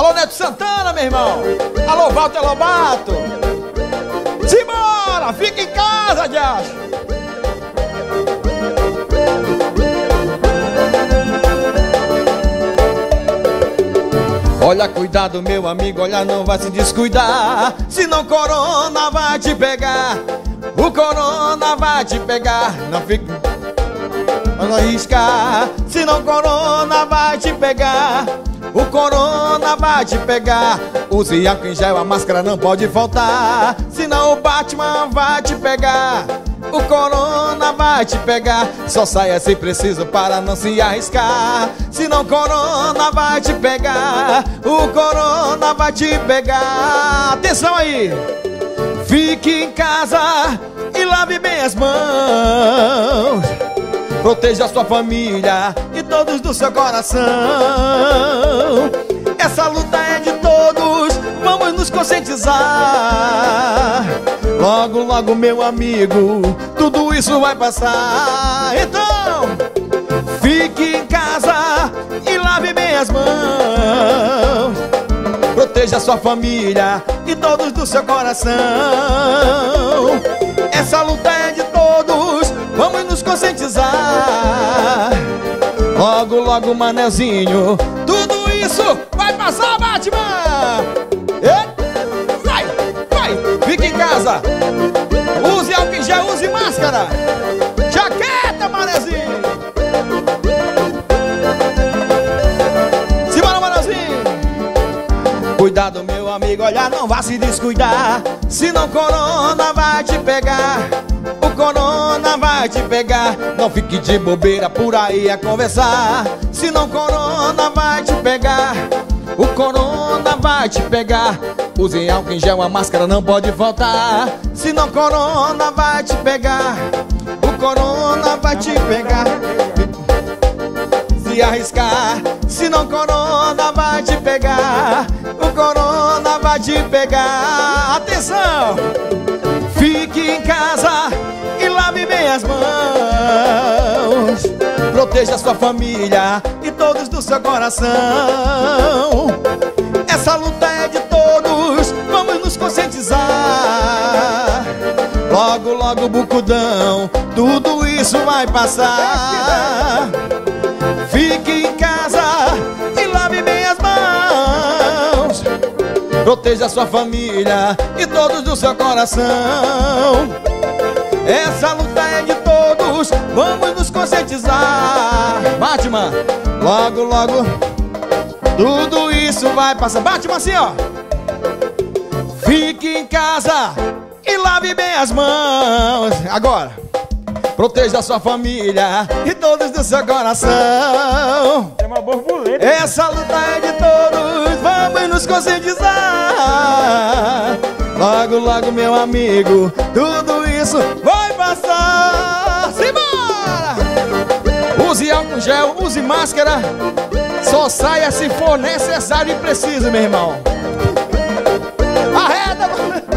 Alô, Neto Santana, meu irmão. Alô, Walter Lobato. Simbora, fica em casa, Diacho. Olha, cuidado, meu amigo, olha, não vai se descuidar. Senão corona vai te pegar. O corona vai te pegar. Não fique. Não arriscar. Senão corona vai te pegar. O corona vai te pegar. Use álcool em gel, a máscara não pode faltar. Senão o Batman vai te pegar. O corona vai te pegar. Só saia se preciso para não se arriscar. Senão corona vai te pegar. O corona vai te pegar. Atenção aí. Fique em casa e lave bem as mãos. Proteja a sua família todos do seu coração. Essa luta é de todos, vamos nos conscientizar. Logo, logo, meu amigo, tudo isso vai passar. Então, fique em casa e lave bem as mãos. Proteja sua família e todos do seu coração. Essa luta é de Logo, manezinho, tudo isso vai passar, Batman! E... Vai, vai, fique em casa. Use álcool em gel, use máscara. Jaqueta, manezinho. Simbora, manezinho. Cuidado, meu amigo, olha, não vá se descuidar. Senão corona vai te pegar. Vai te pegar. Não fique de bobeira por aí a conversar. Senão corona vai te pegar. O corona vai te pegar. Use álcool em gel, a máscara não pode faltar. Senão corona vai te pegar. O corona vai te pegar. Se arriscar, senão corona vai te pegar. O corona vai te pegar. Atenção! Fique em casa Proteja sua família e todos do seu coração. Essa luta é de todos, vamos nos conscientizar. Logo, logo, bucudão, tudo isso vai passar. Fique em casa e lave bem as mãos. Proteja sua família e todos do seu coração. Essa luta é de vamos nos conscientizar. Batman, logo, logo, tudo isso vai passar. Batman, assim, ó. Fique em casa e lave bem as mãos. Agora. Proteja sua família e todos do seu coração. É uma borboleta. Essa luta é de todos, vamos nos conscientizar. Logo, logo, meu amigo, tudo isso vai passar. Álcool gel, use máscara. Só saia se for necessário e preciso, meu irmão. Arreda!